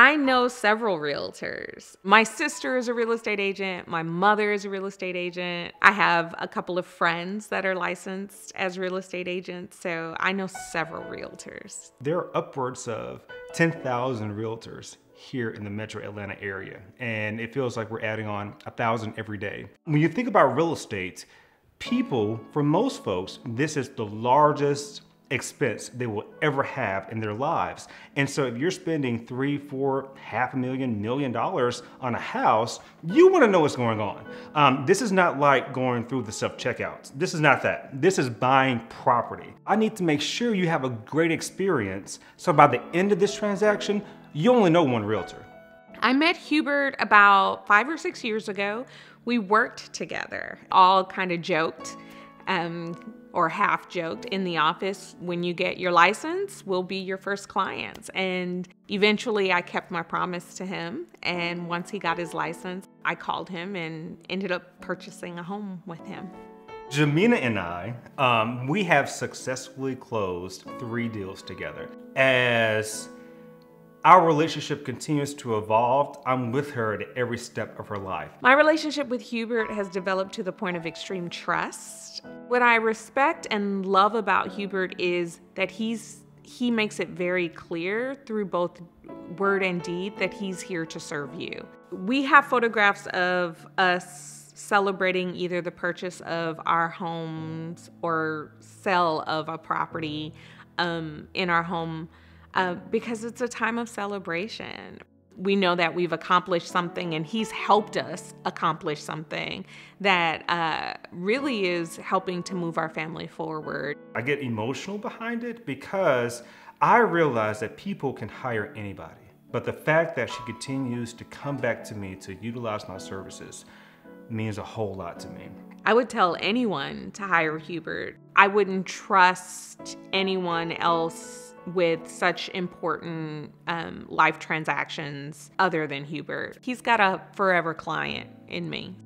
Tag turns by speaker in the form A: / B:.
A: I know several realtors. My sister is a real estate agent. My mother is a real estate agent. I have a couple of friends that are licensed as real estate agents. So I know several realtors.
B: There are upwards of 10,000 realtors here in the metro Atlanta area. And it feels like we're adding on a thousand every day. When you think about real estate, people, for most folks, this is the largest expense they will ever have in their lives. And so if you're spending three, four, half a million, million dollars on a house, you wanna know what's going on. Um, this is not like going through the self-checkouts. This is not that. This is buying property. I need to make sure you have a great experience. So by the end of this transaction, you only know one realtor.
A: I met Hubert about five or six years ago. We worked together, all kind of joked. Um, or half joked in the office when you get your license we'll be your first clients. And eventually i kept my promise to him. And once he got his license i called him and ended up purchasing a home with him.
B: Jamina and I, um, we have successfully closed three deals together. As our relationship continues to evolve. I'm with her at every step of her life.
A: My relationship with Hubert has developed to the point of extreme trust. What I respect and love about Hubert is that he's he makes it very clear through both word and deed that he's here to serve you. We have photographs of us celebrating either the purchase of our homes or sale of a property um, in our home uh, because it's a time of celebration. We know that we've accomplished something, and He's helped us accomplish something that uh, really is helping to move our family forward.
B: I get emotional behind it because I realize that people can hire anybody. But the fact that she continues to come back to me to utilize my services means a whole lot to me.
A: I would tell anyone to hire Hubert. I wouldn't trust anyone else with such important um, life transactions other than Hubert. He's got a forever client in me.